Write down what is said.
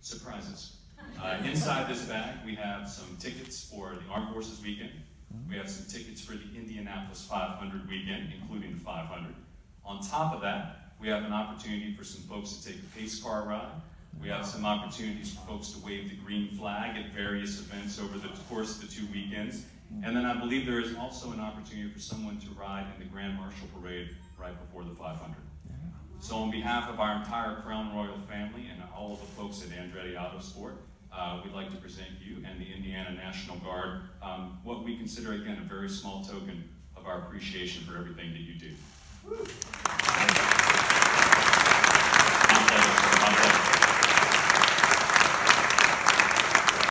surprises. Uh, inside this bag, we have some tickets for the Armed Forces Weekend. We have some tickets for the Indianapolis 500 weekend, including the 500. On top of that, we have an opportunity for some folks to take a pace car ride. We have some opportunities for folks to wave the green flag at various events over the course of the two weekends. And then I believe there is also an opportunity for someone to ride in the Grand Marshal Parade right before the 500. So on behalf of our entire Crown Royal all the folks at Andretti Autosport, uh, we'd like to present you and the Indiana National Guard um, what we consider, again, a very small token of our appreciation for everything that you do.